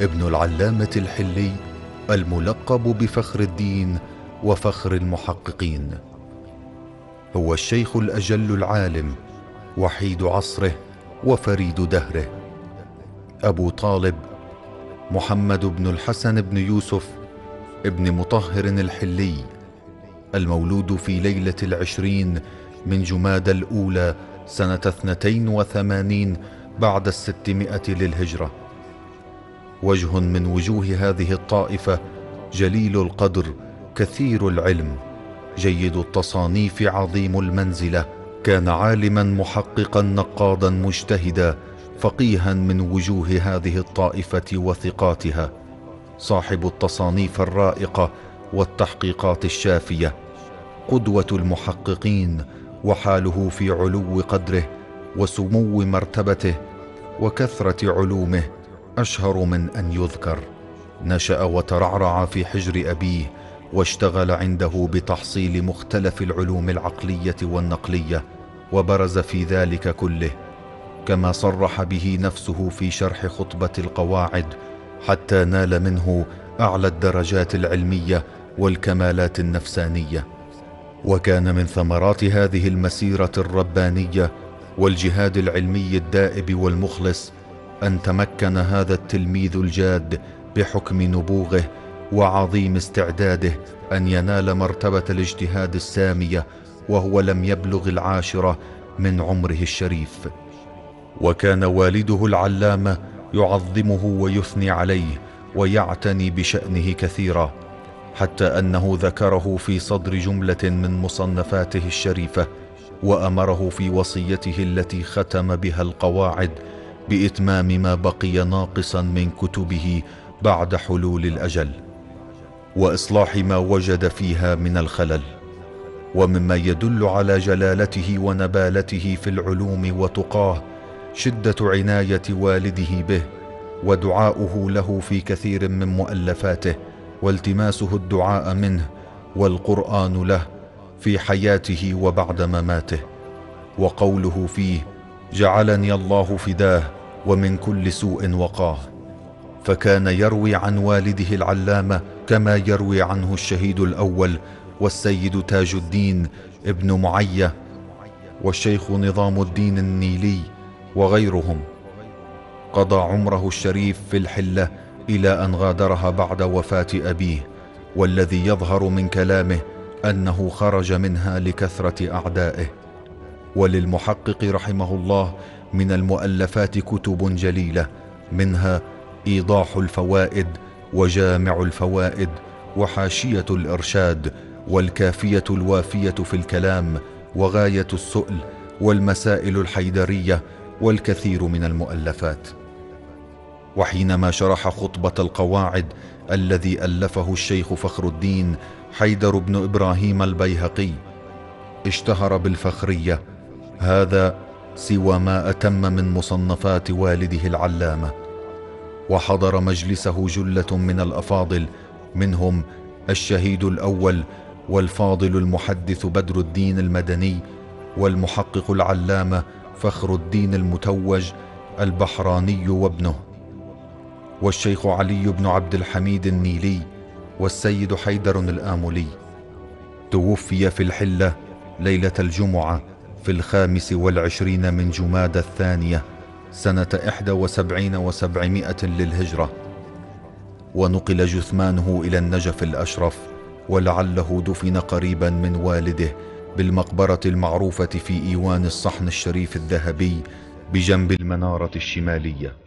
ابن العلامة الحلي الملقب بفخر الدين وفخر المحققين. هو الشيخ الأجل العالم وحيد عصره وفريد دهره. أبو طالب محمد بن الحسن بن يوسف ابن مطهر الحلي المولود في ليلة العشرين من جماد الأولى سنة اثنتين وثمانين بعد الستمائة للهجرة. وجه من وجوه هذه الطائفة جليل القدر كثير العلم. جيد التصانيف عظيم المنزلة. كان عالما محققا نقادا مجتهدا فقيها من وجوه هذه الطائفة وثقاتها. صاحب التصانيف الرائقة والتحقيقات الشافية. قدوة المحققين وحاله في علو قدره وسمو مرتبته وكثرة علومه. أشهر من أن يذكر. نشأ وترعرع في حجر أبيه واشتغل عنده بتحصيل مختلف العلوم العقلية والنقلية وبرز في ذلك كله كما صرح به نفسه في شرح خطبة القواعد حتى نال منه أعلى الدرجات العلمية والكمالات النفسانية. وكان من ثمرات هذه المسيرة الربانية والجهاد العلمي الدائب والمخلص أن تمكن هذا التلميذ الجاد بحكم نبوغه وعظيم استعداده أن ينال مرتبة الاجتهاد السامية وهو لم يبلغ العاشرة من عمره الشريف. وكان والده العلامة يعظمه ويثني عليه ويعتني بشأنه كثيرا حتى أنه ذكره في صدر جملة من مصنفاته الشريفة وأمره في وصيته التي ختم بها القواعد بإتمام ما بقي ناقصا من كتبه بعد حلول الأجل وإصلاح ما وجد فيها من الخلل ومما يدل على جلالته ونبالته في العلوم وتقاه شدة عناية والده به ودعاؤه له في كثير من مؤلفاته والتماسه الدعاء منه والقرآن له في حياته وبعد مماته وقوله فيه جعلني الله فداه ومن كل سوء وقاه. فكان يروي عن والده العلامة كما يروي عنه الشهيد الأول والسيد تاج الدين ابن معية والشيخ نظام الدين النيلي وغيرهم. قضى عمره الشريف في الحلة إلى أن غادرها بعد وفاة أبيه والذي يظهر من كلامه أنه خرج منها لكثرة أعدائه. وللمحقق رحمه الله من المؤلفات كتب جليلة منها إيضاح الفوائد وجامع الفوائد وحاشية الإرشاد والكافية الوافية في الكلام وغاية السؤل والمسائل الحيدرية والكثير من المؤلفات. وحينما شرح خطبة القواعد الذي ألفه الشيخ فخر الدين حيدر بن إبراهيم البيهقي اشتهر بالفخرية هذا سوى ما أتم من مصنفات والده العلامة وحضر مجلسه جلة من الأفاضل منهم الشهيد الأول والفاضل المحدث بدر الدين المدني والمحقق العلامة فخر الدين المتوج البحراني وابنه والشيخ علي بن عبد الحميد النيلي والسيد حيدر الآملي توفي في الحلة ليلة الجمعة في الخامس والعشرين من جماد الثانية سنة إحدى وسبعين وسبعمائة للهجرة. ونقل جثمانه إلى النجف الأشرف ولعله دفن قريبا من والده بالمقبرة المعروفة في إيوان الصحن الشريف الذهبي بجنب المنارة الشمالية.